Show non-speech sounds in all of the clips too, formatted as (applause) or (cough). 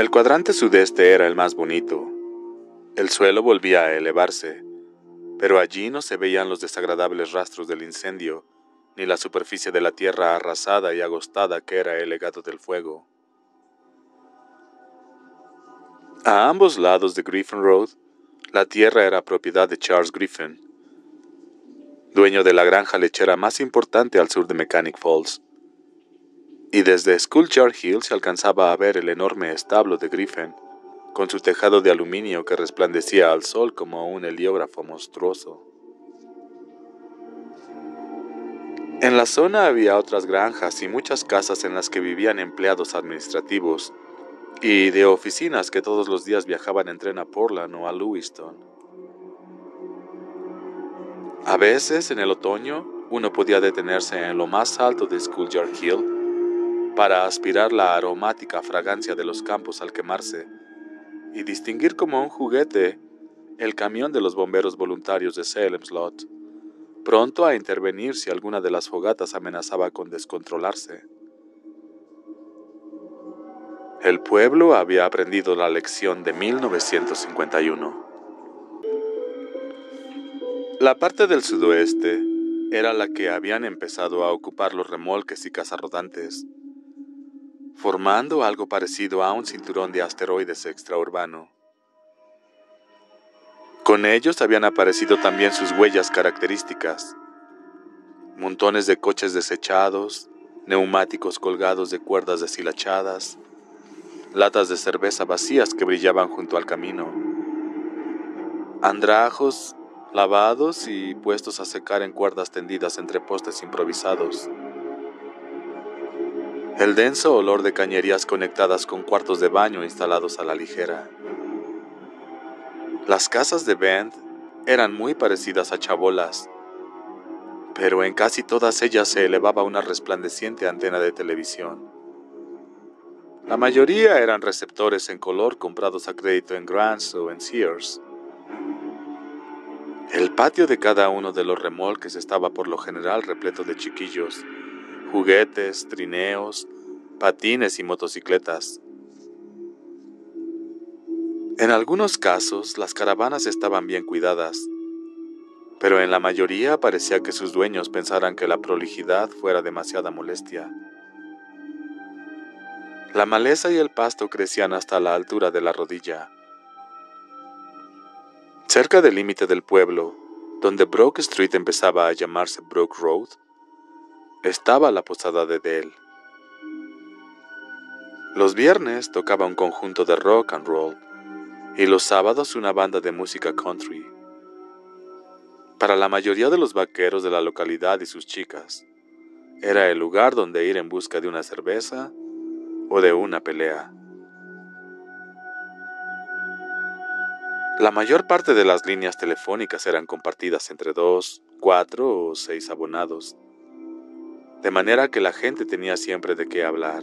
El cuadrante sudeste era el más bonito. El suelo volvía a elevarse, pero allí no se veían los desagradables rastros del incendio, ni la superficie de la tierra arrasada y agostada que era el legado del fuego. A ambos lados de Griffin Road, la tierra era propiedad de Charles Griffin, dueño de la granja lechera más importante al sur de Mechanic Falls. Y desde Schoolyard Hill se alcanzaba a ver el enorme establo de Griffin, con su tejado de aluminio que resplandecía al sol como un heliógrafo monstruoso. En la zona había otras granjas y muchas casas en las que vivían empleados administrativos y de oficinas que todos los días viajaban en tren a Portland o a Lewiston. A veces, en el otoño, uno podía detenerse en lo más alto de Schoolyard Hill para aspirar la aromática fragancia de los campos al quemarse y distinguir como un juguete el camión de los bomberos voluntarios de Salem Slot, pronto a intervenir si alguna de las fogatas amenazaba con descontrolarse. El pueblo había aprendido la lección de 1951. La parte del sudoeste era la que habían empezado a ocupar los remolques y cazarrodantes, formando algo parecido a un cinturón de asteroides extraurbano. Con ellos habían aparecido también sus huellas características, montones de coches desechados, neumáticos colgados de cuerdas deshilachadas, latas de cerveza vacías que brillaban junto al camino, andrajos lavados y puestos a secar en cuerdas tendidas entre postes improvisados. El denso olor de cañerías conectadas con cuartos de baño instalados a la ligera. Las casas de Bend eran muy parecidas a chabolas, pero en casi todas ellas se elevaba una resplandeciente antena de televisión. La mayoría eran receptores en color comprados a crédito en Grants o en Sears. El patio de cada uno de los remolques estaba por lo general repleto de chiquillos, juguetes, trineos, patines y motocicletas. En algunos casos las caravanas estaban bien cuidadas, pero en la mayoría parecía que sus dueños pensaran que la prolijidad fuera demasiada molestia. La maleza y el pasto crecían hasta la altura de la rodilla Cerca del límite del pueblo, donde Brook Street empezaba a llamarse Brook Road, estaba la posada de Dell. Los viernes tocaba un conjunto de rock and roll y los sábados una banda de música country. Para la mayoría de los vaqueros de la localidad y sus chicas, era el lugar donde ir en busca de una cerveza o de una pelea. La mayor parte de las líneas telefónicas eran compartidas entre dos, cuatro o seis abonados, de manera que la gente tenía siempre de qué hablar.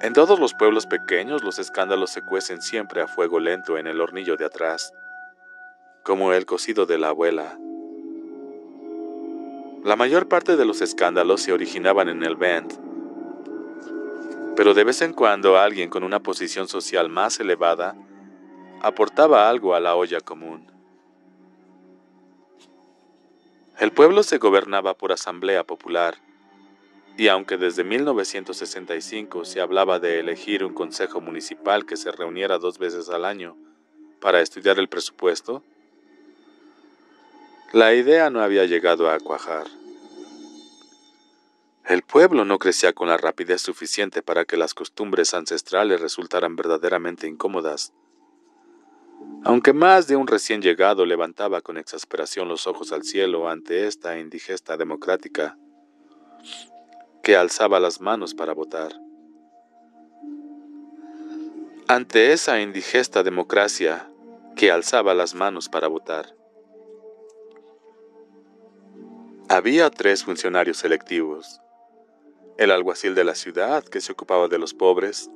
En todos los pueblos pequeños los escándalos se cuecen siempre a fuego lento en el hornillo de atrás, como el cocido de la abuela. La mayor parte de los escándalos se originaban en el band, pero de vez en cuando alguien con una posición social más elevada aportaba algo a la olla común. El pueblo se gobernaba por asamblea popular, y aunque desde 1965 se hablaba de elegir un consejo municipal que se reuniera dos veces al año para estudiar el presupuesto, la idea no había llegado a cuajar. El pueblo no crecía con la rapidez suficiente para que las costumbres ancestrales resultaran verdaderamente incómodas aunque más de un recién llegado levantaba con exasperación los ojos al cielo ante esta indigesta democrática que alzaba las manos para votar. Ante esa indigesta democracia que alzaba las manos para votar. Había tres funcionarios electivos. El alguacil de la ciudad que se ocupaba de los pobres,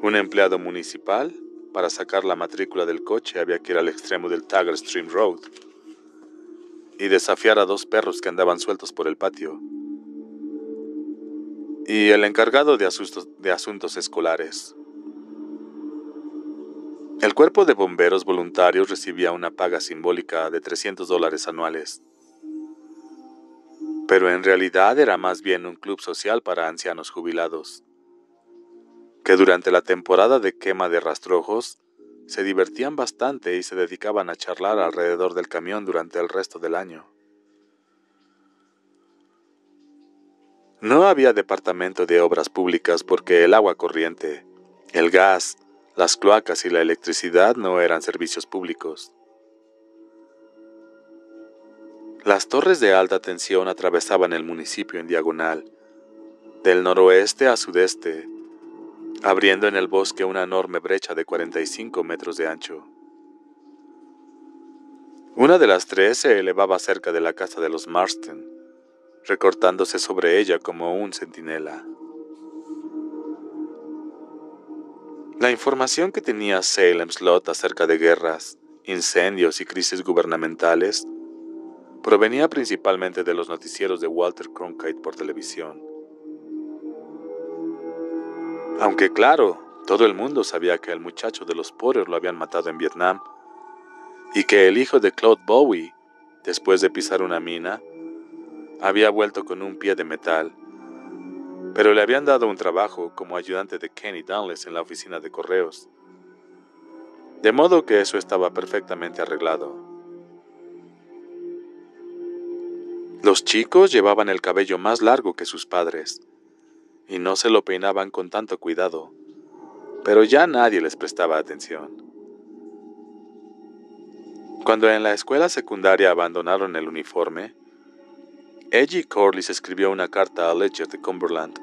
un empleado municipal para sacar la matrícula del coche había que ir al extremo del Taggart Stream Road y desafiar a dos perros que andaban sueltos por el patio. y el encargado de asuntos, escolares. El cuerpo de bomberos voluntarios recibía una paga simbólica de 300 dólares anuales, pero en realidad era más bien un club social para ancianos jubilados, que durante la temporada de quema de rastrojos se divertían bastante y se dedicaban a charlar alrededor del camión durante el resto del año. No había departamento de obras públicas porque el agua corriente, el gas, las cloacas y la electricidad no eran servicios públicos. Las torres de alta tensión atravesaban el municipio en diagonal, del noroeste a sudeste, abriendo en el bosque una enorme brecha de 45 metros de ancho. Una de las tres se elevaba cerca de la casa de los Marston, recortándose sobre ella como un centinela. La información que tenía Salem Slot acerca de guerras, incendios y crisis gubernamentales provenía principalmente de los noticieros de Walter Cronkite por televisión. Aunque claro, todo el mundo sabía que el muchacho de los Potter lo habían matado en Vietnam y que el hijo de Claude Bowie, después de pisar una mina, había vuelto con un pie de metal, pero le habían dado un trabajo como ayudante de Kenny Downless en la oficina de correos. De modo que eso estaba perfectamente arreglado. Los chicos llevaban el cabello más largo que sus padres, y no se lo peinaban con tanto cuidado, pero ya nadie les prestaba atención. Cuando en la escuela secundaria abandonaron el uniforme, Edgy Corliss escribió una carta a Ledger de Cumberland.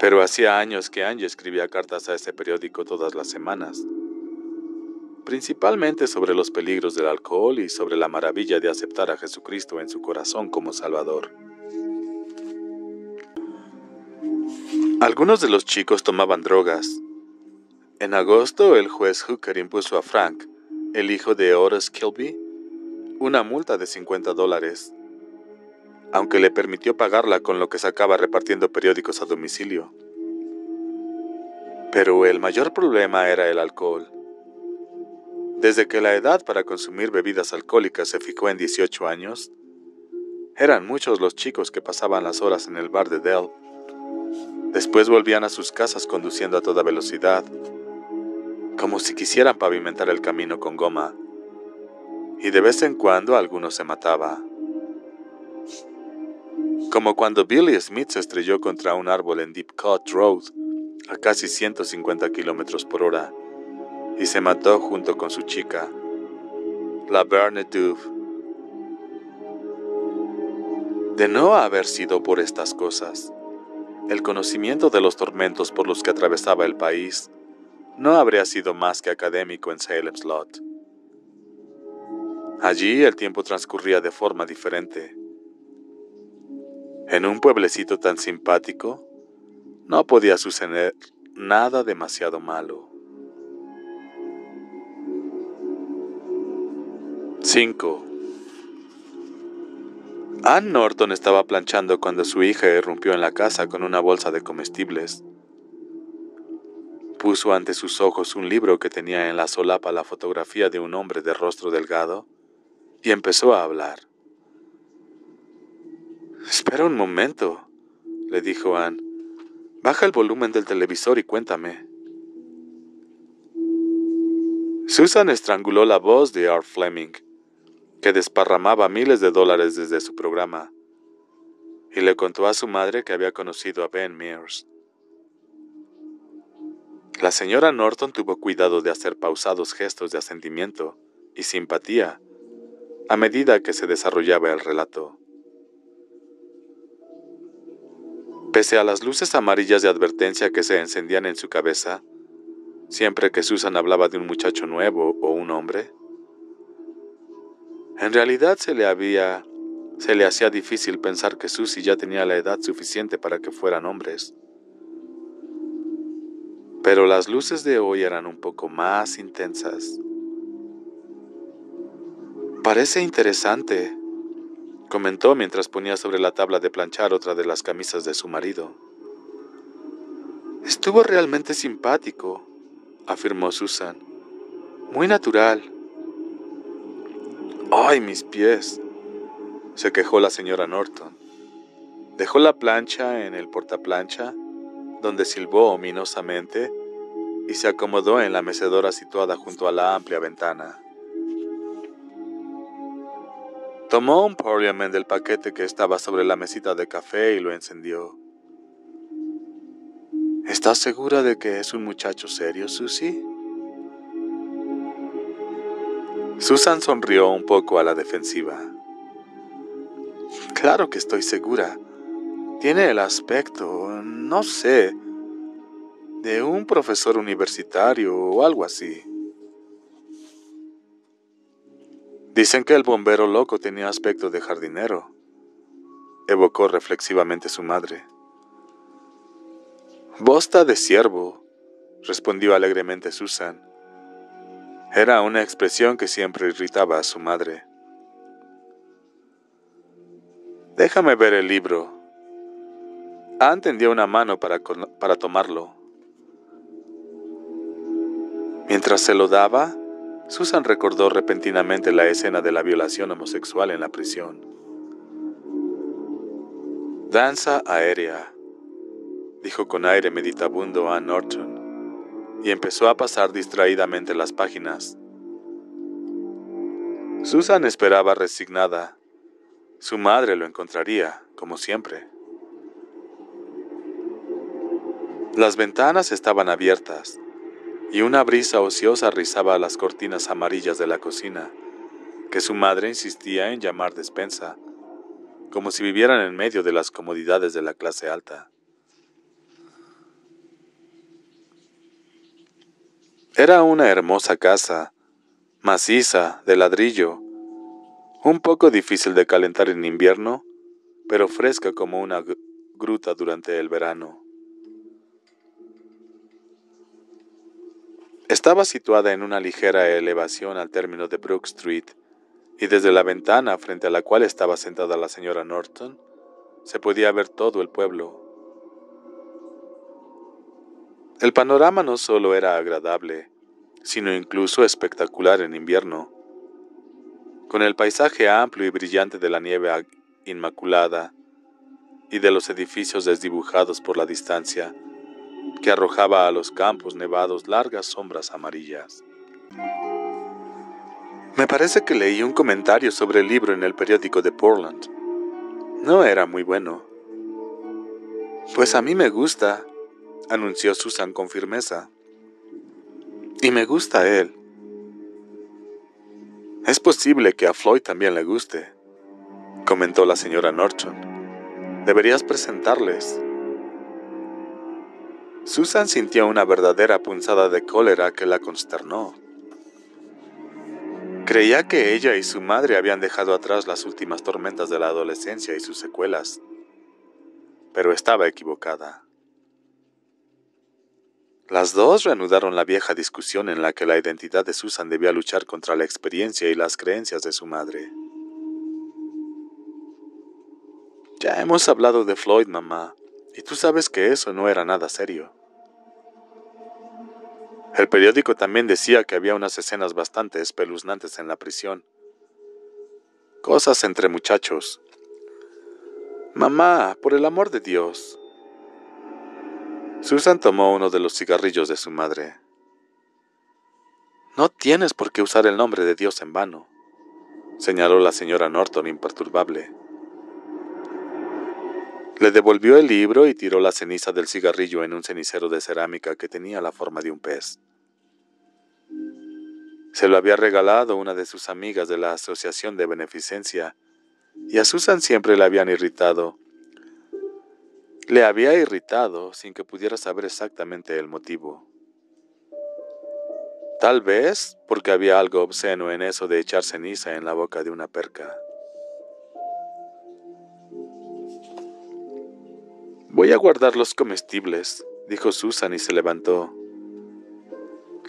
Pero hacía años que Angie escribía cartas a ese periódico todas las semanas, principalmente sobre los peligros del alcohol y sobre la maravilla de aceptar a Jesucristo en su corazón como Salvador. Algunos de los chicos tomaban drogas. En agosto, el juez Hooker impuso a Frank, el hijo de Horace Kilby, una multa de 50 dólares aunque le permitió pagarla con lo que sacaba repartiendo periódicos a domicilio. Pero el mayor problema era el alcohol. Desde que la edad para consumir bebidas alcohólicas se fijó en 18 años, eran muchos los chicos que pasaban las horas en el bar de Dell. Después volvían a sus casas conduciendo a toda velocidad, como si quisieran pavimentar el camino con goma, y de vez en cuando alguno se mataba como cuando Billy Smith se estrelló contra un árbol en Deep Cut Road a casi 150 kilómetros por hora y se mató junto con su chica, la Duve. De no haber sido por estas cosas, el conocimiento de los tormentos por los que atravesaba el país no habría sido más que académico en Salem Slot. Allí el tiempo transcurría de forma diferente en un pueblecito tan simpático, no podía suceder nada demasiado malo. 5. Ann Norton estaba planchando cuando su hija irrumpió en la casa con una bolsa de comestibles. Puso ante sus ojos un libro que tenía en la solapa la fotografía de un hombre de rostro delgado y empezó a hablar. Espera un momento, le dijo Anne. Baja el volumen del televisor y cuéntame. Susan estranguló la voz de Art Fleming, que desparramaba miles de dólares desde su programa, y le contó a su madre que había conocido a Ben Mears. La señora Norton tuvo cuidado de hacer pausados gestos de asentimiento y simpatía a medida que se desarrollaba el relato. Pese a las luces amarillas de advertencia que se encendían en su cabeza, siempre que Susan hablaba de un muchacho nuevo o un hombre, en realidad se le había se le hacía difícil pensar que Susy ya tenía la edad suficiente para que fueran hombres. Pero las luces de hoy eran un poco más intensas. Parece interesante, comentó mientras ponía sobre la tabla de planchar otra de las camisas de su marido. Estuvo realmente simpático, afirmó Susan. Muy natural. ¡Ay, mis pies! se quejó la señora Norton. Dejó la plancha en el portaplancha, donde silbó ominosamente, y se acomodó en la mecedora situada junto a la amplia ventana. Tomó un Parliament del paquete que estaba sobre la mesita de café y lo encendió. ¿Estás segura de que es un muchacho serio, Susie? Susan sonrió un poco a la defensiva. Claro que estoy segura. Tiene el aspecto, no sé, de un profesor universitario o algo así. Dicen que el bombero loco tenía aspecto de jardinero, evocó reflexivamente su madre. Bosta de ciervo, respondió alegremente Susan. Era una expresión que siempre irritaba a su madre. Déjame ver el libro. Ann tendió una mano para, para tomarlo. Mientras se lo daba, Susan recordó repentinamente la escena de la violación homosexual en la prisión. Danza aérea dijo con aire meditabundo a Norton, y empezó a pasar distraídamente las páginas. Susan esperaba resignada. Su madre lo encontraría, como siempre. Las ventanas estaban abiertas y una brisa ociosa rizaba las cortinas amarillas de la cocina, que su madre insistía en llamar despensa, como si vivieran en medio de las comodidades de la clase alta. Era una hermosa casa, maciza, de ladrillo, un poco difícil de calentar en invierno, pero fresca como una gruta durante el verano. Estaba situada en una ligera elevación al término de Brook Street, y desde la ventana frente a la cual estaba sentada la señora Norton, se podía ver todo el pueblo, el panorama no solo era agradable, sino incluso espectacular en invierno. Con el paisaje amplio y brillante de la nieve inmaculada y de los edificios desdibujados por la distancia, que arrojaba a los campos nevados largas sombras amarillas. Me parece que leí un comentario sobre el libro en el periódico de Portland. No era muy bueno. Pues a mí me gusta, anunció Susan con firmeza. Y me gusta él. Es posible que a Floyd también le guste, comentó la señora Norton. Deberías presentarles. Susan sintió una verdadera punzada de cólera que la consternó. Creía que ella y su madre habían dejado atrás las últimas tormentas de la adolescencia y sus secuelas, pero estaba equivocada. Las dos reanudaron la vieja discusión en la que la identidad de Susan debía luchar contra la experiencia y las creencias de su madre. Ya hemos hablado de Floyd, mamá, y tú sabes que eso no era nada serio. El periódico también decía que había unas escenas bastante espeluznantes en la prisión. Cosas entre muchachos. Mamá, por el amor de Dios, Susan tomó uno de los cigarrillos de su madre. No tienes por qué usar el nombre de Dios en vano, señaló la señora Norton imperturbable. Le devolvió el libro y tiró la ceniza del cigarrillo en un cenicero de cerámica que tenía la forma de un pez. Se lo había regalado una de sus amigas de la Asociación de Beneficencia, y a Susan siempre le habían irritado le había irritado sin que pudiera saber exactamente el motivo. Tal vez porque había algo obsceno en eso de echar ceniza en la boca de una perca. Voy a guardar los comestibles, dijo Susan y se levantó.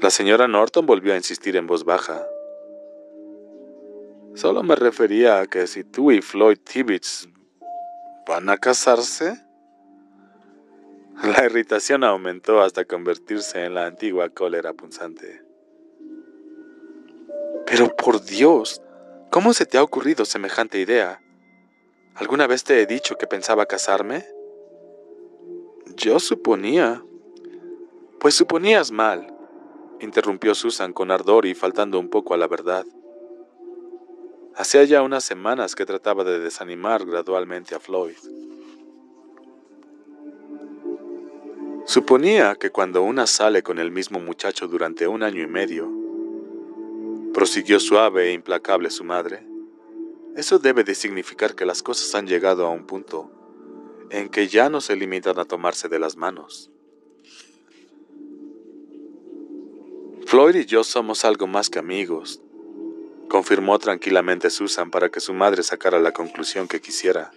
La señora Norton volvió a insistir en voz baja. Solo me refería a que si tú y Floyd Tibbets van a casarse. (laughs) La irritación aumentó hasta convertirse en la antigua cólera punzante. Pero por Dios, ¿cómo se te ha ocurrido semejante idea? ¿Alguna vez te he dicho que pensaba casarme? Yo suponía. Pues suponías mal, interrumpió Susan con ardor y faltando un poco a la verdad. Hacía ya unas semanas que trataba de desanimar gradualmente a Floyd. Suponía que cuando una sale con el mismo muchacho durante un año y medio, prosiguió suave e implacable su madre, eso debe de significar que las cosas han llegado a un punto en que ya no se limitan a tomarse de las manos. Floyd y yo somos algo más que amigos, confirmó tranquilamente Susan para que su madre sacara la conclusión que quisiera.